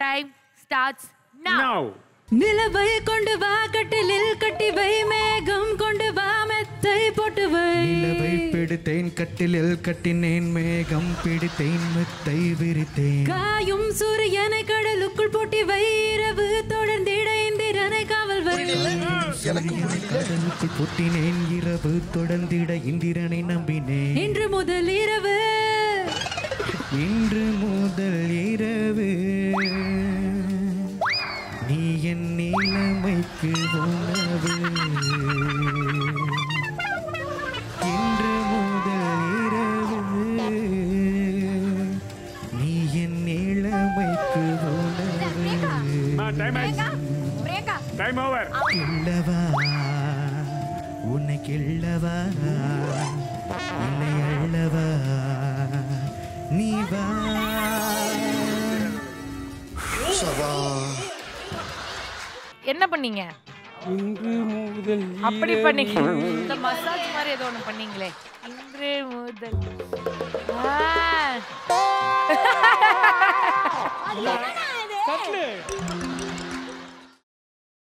Time starts நவ நிலவை கொண்டு வா கட்டிலில் கட்டி வை மேகம் கொண்டு வா மெத்தை போட்டு வை. நிலவை பிடித்தேன் கட்டிலில் கட்டினேன் மேகம் பிடித்தேன் மெத்தை விரித்தேன். காயும் சூரியனை கடலுக்குள் போட்டி வை இரவு தொடர்ந்திட இந்திரனை காவல் வை. கடலுக்குள் பொட்டினேன் இரவு தொடர்ந்திட இந்திரனை நம்பினேன். இன்று முதல் இரவு. இன்று முதல் இரவு. நீ என் நிலைமைக்கு உணவு இன்று முதல் இரவு. நீ என் நிலைமைக்கு உணவு கிள்ளவா உன்னை கிள்ளவா இல்லை அள்ளவா நீ வா. என்ன பண்ணீங்க? இன்று முதல் அப்படி பண்ணீங்க. இந்த மசாஜ் மாதிரி ஏதோ ஒண்ணு பண்ணீங்களே. இன்று முதல். ஆ. கட்லு